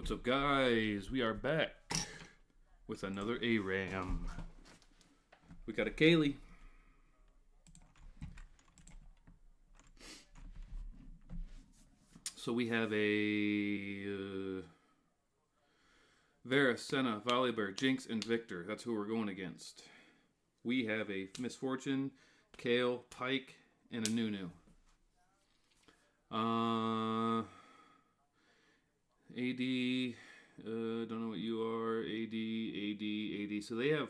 What's up, guys? We are back with another ARAM. We got Akali. So we have a uh, Vera, Senna, Volibear, Jinx, and Viktor. That's who we're going against. We have a Misfortune, Kayle, Pyke, and a Nunu. Uh, AD, uh, don't know what you are. AD, AD, AD. So they have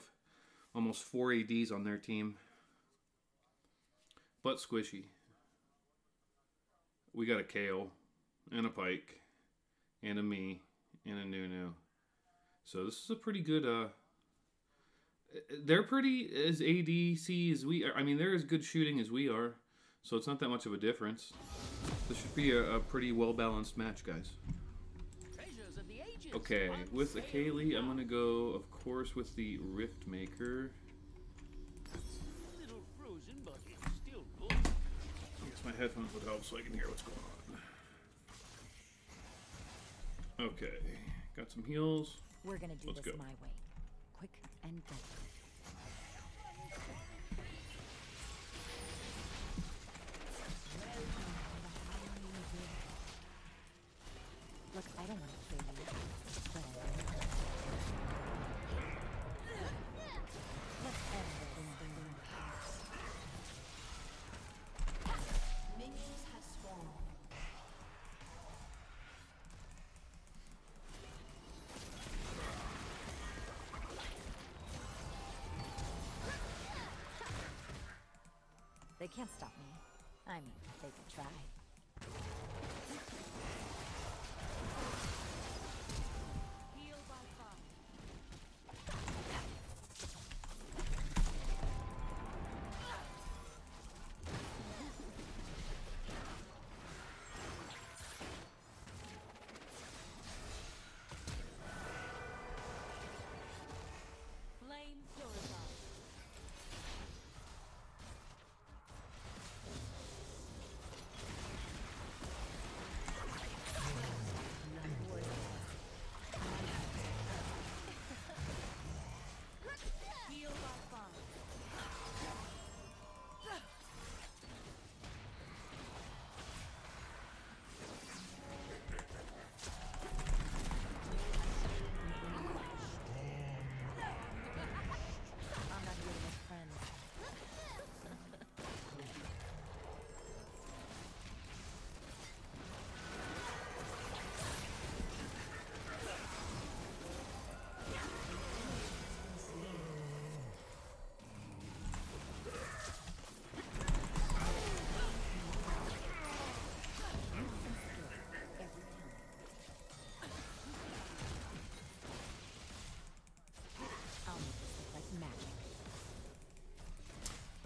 almost four ADs on their team. But squishy. We got a Kayle, and a Pyke, and a me, and a Nunu. So this is a pretty good. Uh, they're pretty as ADC as we are. I mean, they're as good shooting as we are. So it's not that much of a difference. This should be a, a pretty well balanced match, guys. Okay, with Akali, I'm gonna go, of course, with the Riftmaker. A little frozen, but it's still good. I guess my headphones would help so I can hear what's going on. Okay, got some heals. We're gonna do Let's this go. my way. Quick and deadly. They can't stop me. I mean, they could try.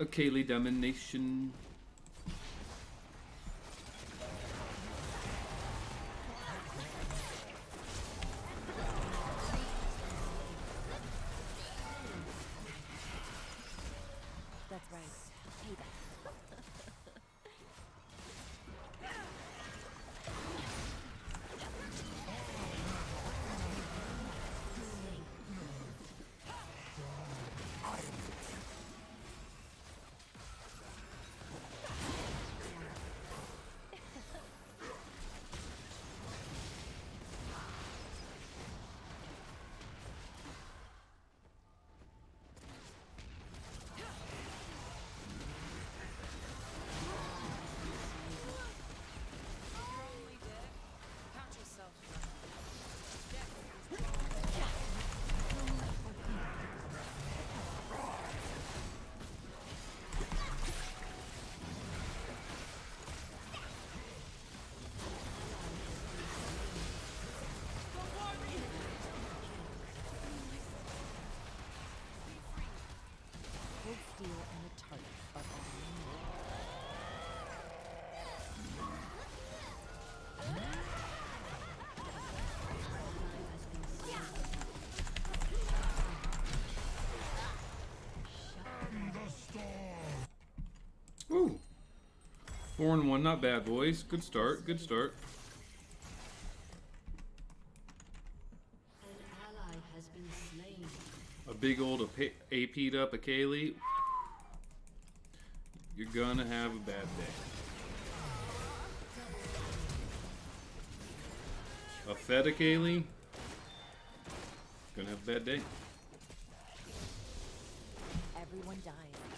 Akali Domination. Four and one, not bad, boys. Good start, good start. A big old AP'd up Akali. You're gonna have a bad day. A fed Akali. Gonna have a bad day. Everyone dying.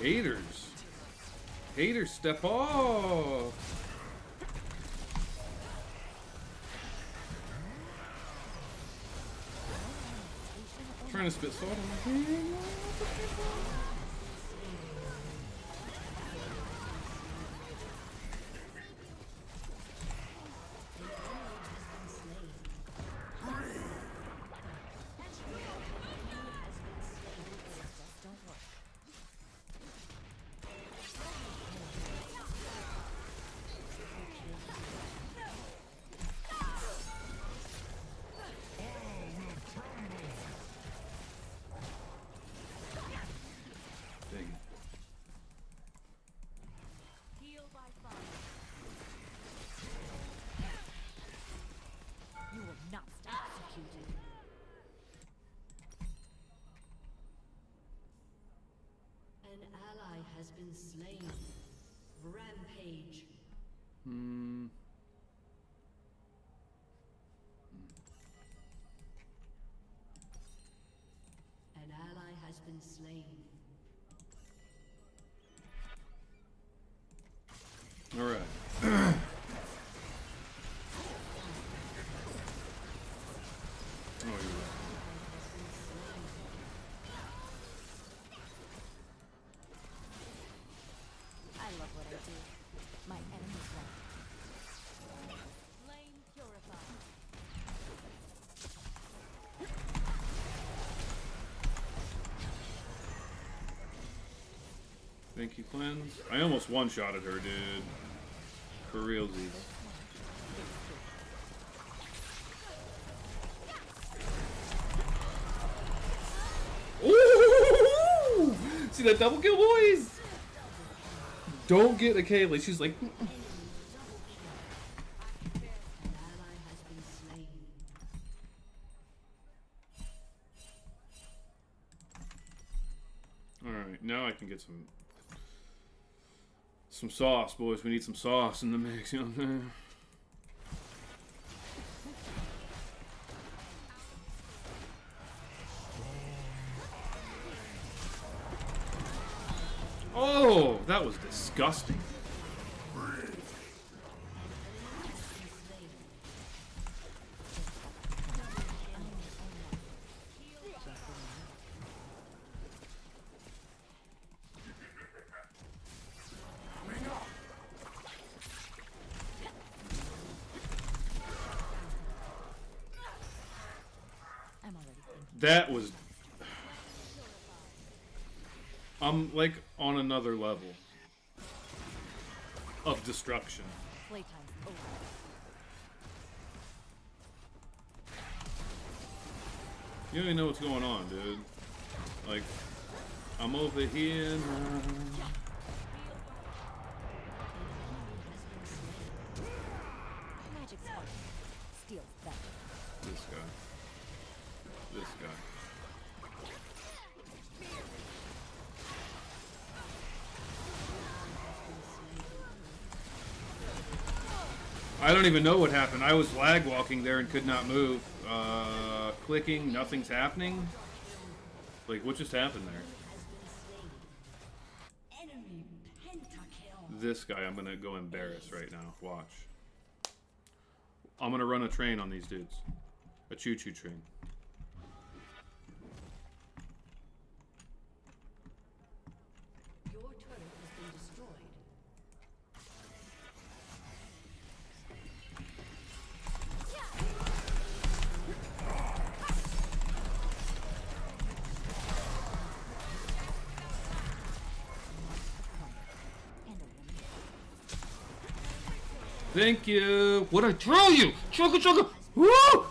Haters. Haters, step off. Trying to spit salt on my been slain. Rampage. Thank you, cleanse. I almost one-shotted her, dude. For realsies. Ooh! See that double kill, boys? Don't get Akali. She's like, An ally has been slain. all right, now I can get some some sauce, boys. We need some sauce in the mix. You know what I'm saying? Oh, that was disgusting. That was. I'm like on another level of destruction. Playtime's over. You don't even know what's going on, dude. Like, I'm over here. now. I don't even know what happened. I was lag walking there and could not move. Uh, clicking, nothing's happening. Like, what just happened there? This guy I'm gonna go embarrass right now. Watch. I'm gonna run a train on these dudes. A choo-choo train. Thank you. What I throw you? Chugga chugga. Woo!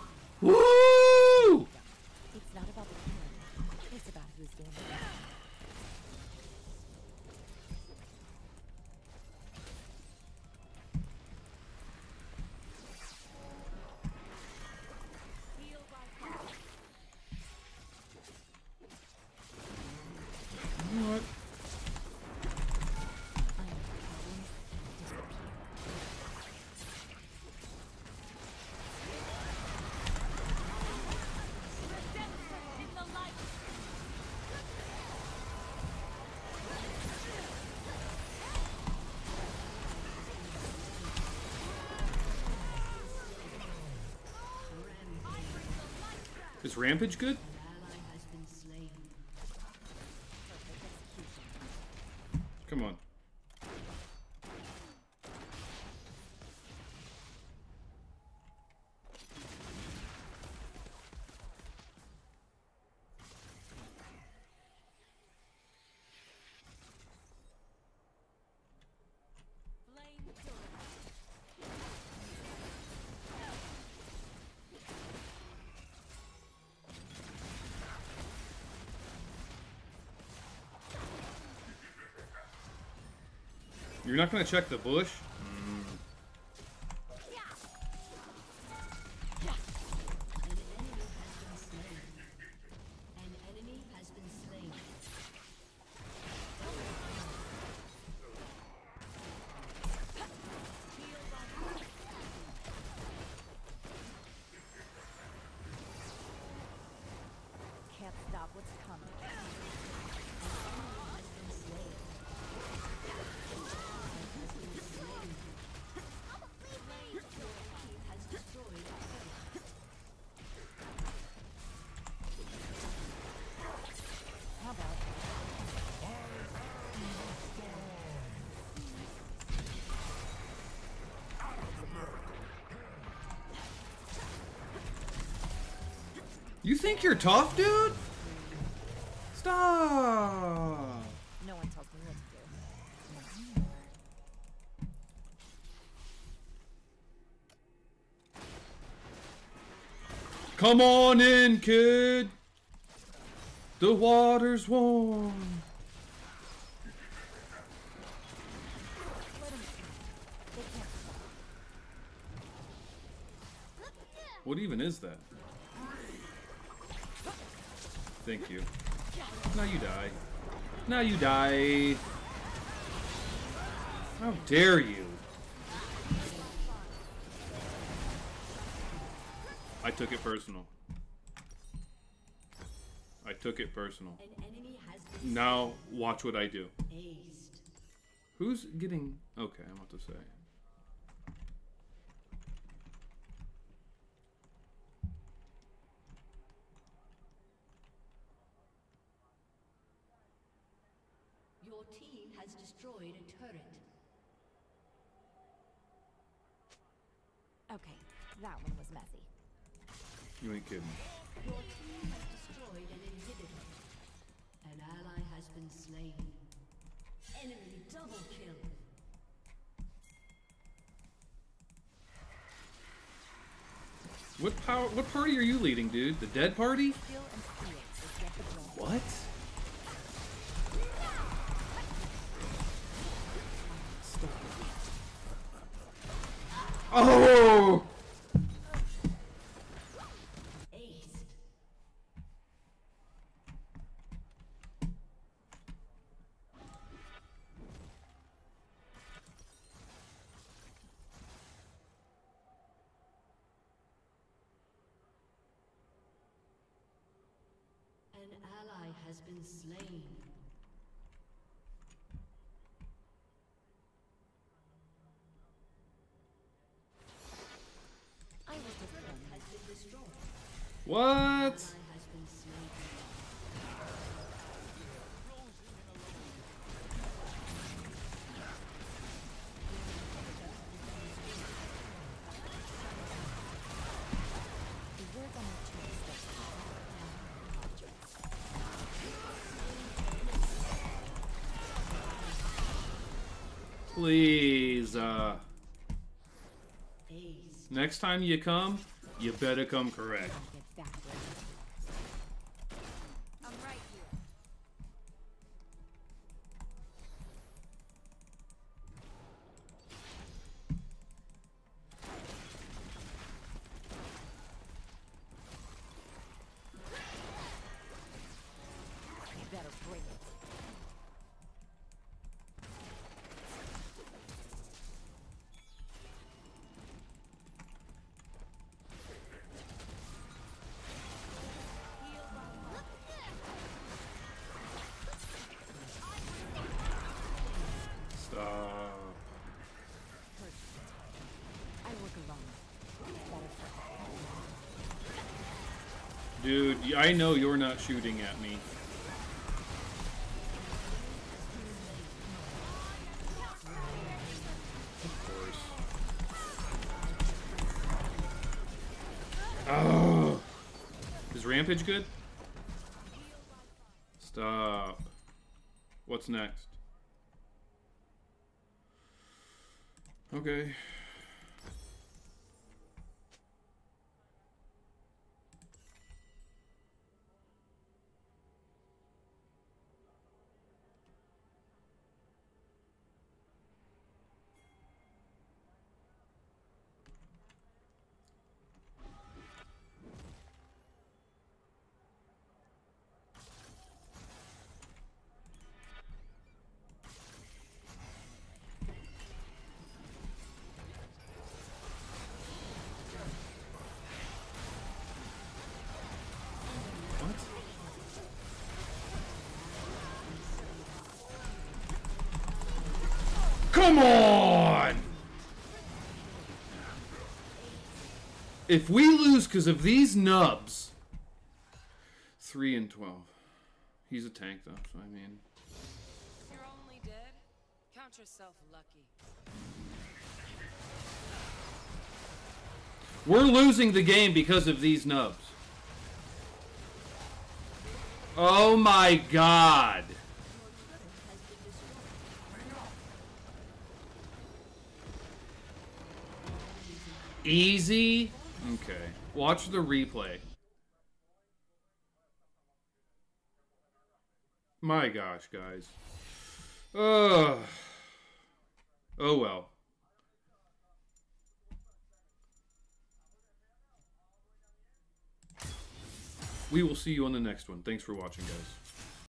Is Rampage good? Come on. You're not gonna check the bush? You think you're tough, dude? Stop. no one tells me what to do? Come on in, kid. The water's warm. Let 'em see. They can't stop. What even is that? Thank you. Now you die. Now you die. How dare you? I took it personal. I took it personal. An enemy has been Now watch what I do. Who's getting okay? I'm about to say. Destroyed a turret. Okay, that one was messy. You ain't kidding. Your team has destroyed an inhibitor. An ally has been slain. Enemy double kill. What power? What party are you leading, dude? The dead party? Steel and steel is yet to join. What? Oh! An ally has been slain. Tombstone. Please, uh, next time you come, you better come correct. Dude, I know you're not shooting at me. Oh. Is Rampage good? Stop. What's next? Okay. Come on! If we lose because of these nubs, three and twelve. He's a tank though, so I mean, You're only dead? Count yourself lucky. we're losing the game because of these nubs. Oh my god! Easy. Okay. Watch the replay. My gosh, guys. Ugh. Oh well. We will see you on the next one. Thanks for watching, guys.